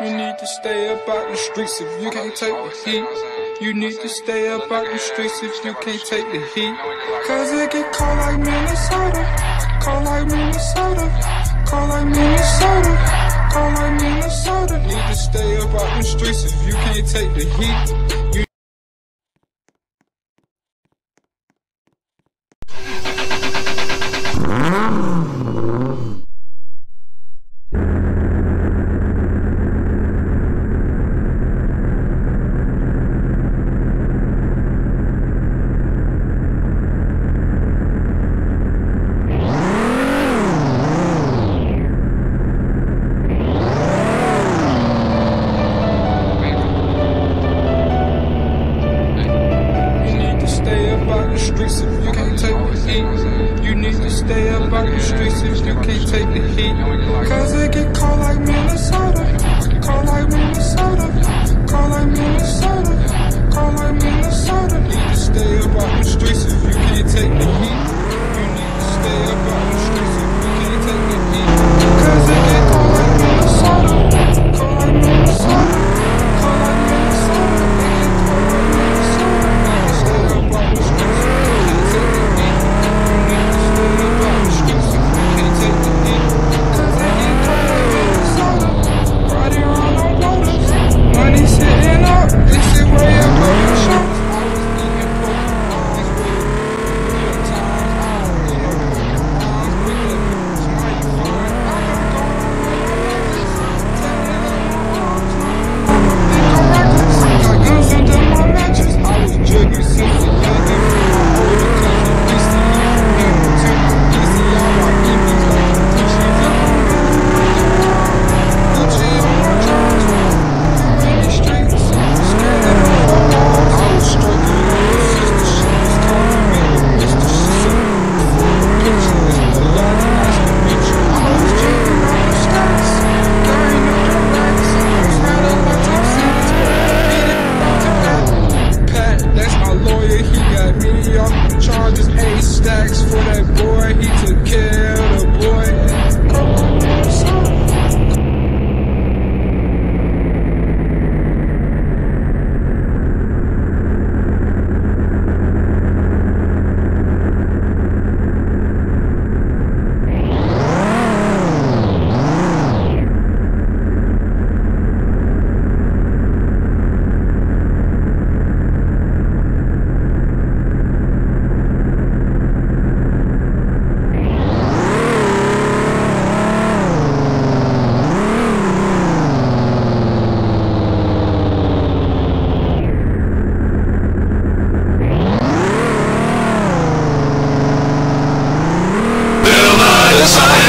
You need to stay up out the streets if you can't take the heat. You need to stay up out the streets if you can't take the heat. Cause it get cold like Minnesota. Cold like Minnesota. Cold like Minnesota. Cold like Minnesota. Need to stay up out the streets if you can't take the heat. You This I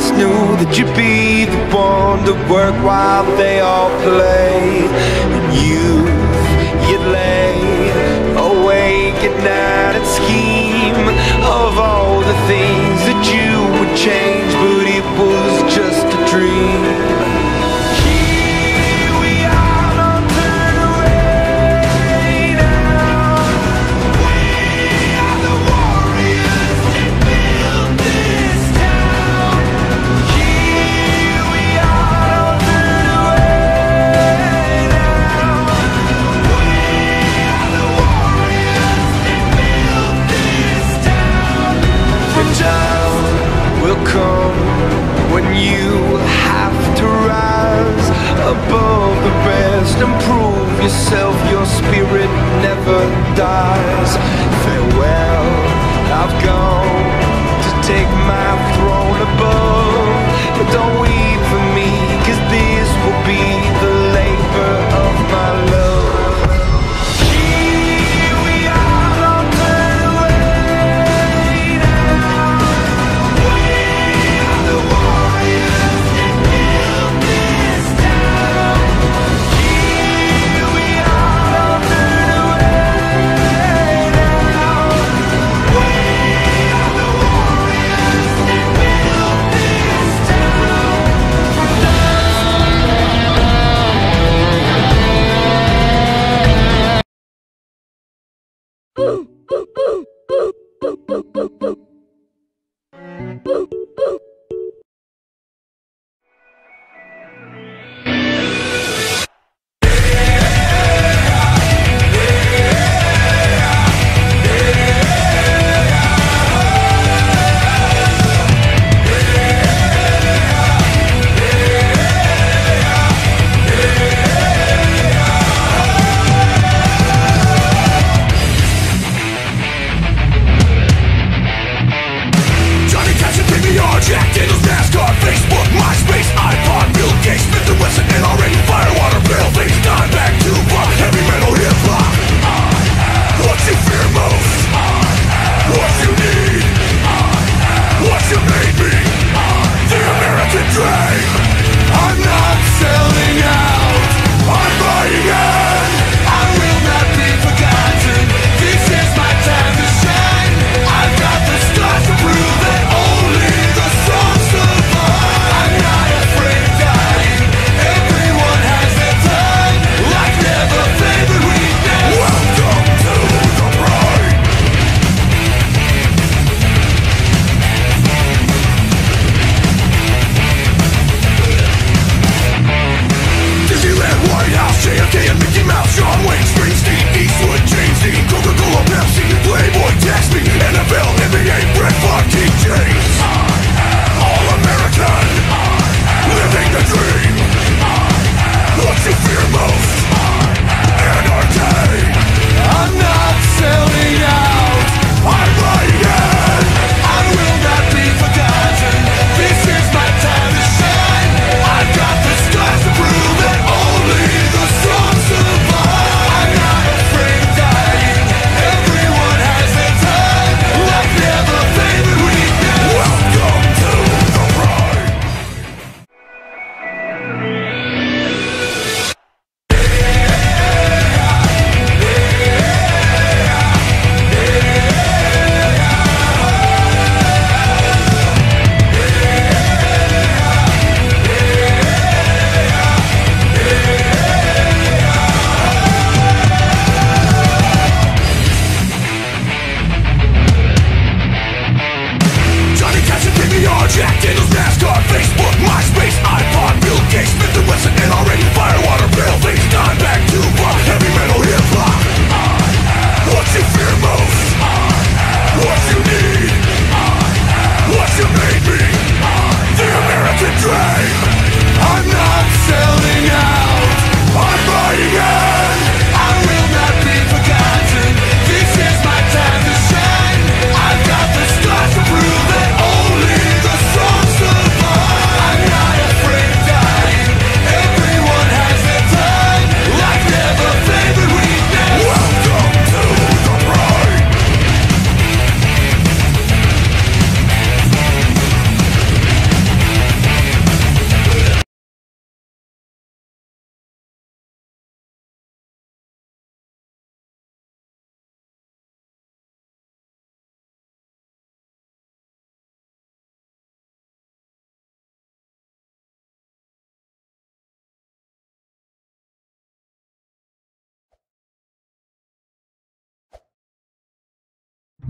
always knew that you'd be the one to work while they all play. And you, you'd lay awake at night and scheme of all the things. above the rest and prove yourself. Your spirit never dies. Farewell i've gone to take my throne above. But don't we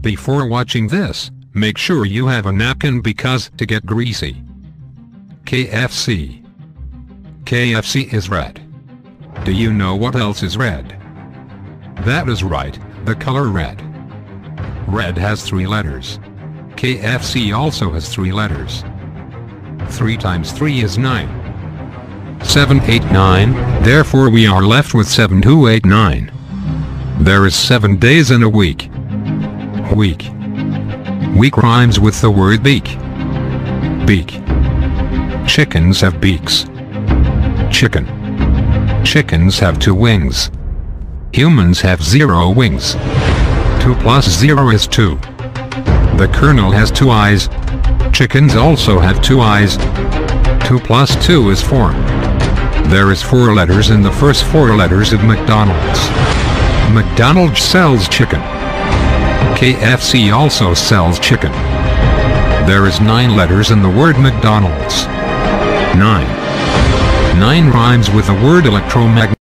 Before watching this, make sure you have a napkin because to get greasy. KFC. KFC is red. Do you know what else is red? That is right, the color red. Red has three letters. KFC also has three letters. 3 times 3 is 9. 7, 8, 9, therefore we are left with 7, 2, 8, 9. There is 7 days in a week. Week. Week rhymes with the word beak. Beak. Chickens have beaks. Chicken. Chickens have two wings. Humans have zero wings. 2 plus 0 is 2. The colonel has two eyes. Chickens also have two eyes. 2 plus 2 is 4. There is 4 letters in the first 4 letters of McDonald's. McDonald's sells chicken. KFC also sells chicken. There is 9 letters in the word McDonald's. 9. 9 rhymes with the word electromagnet.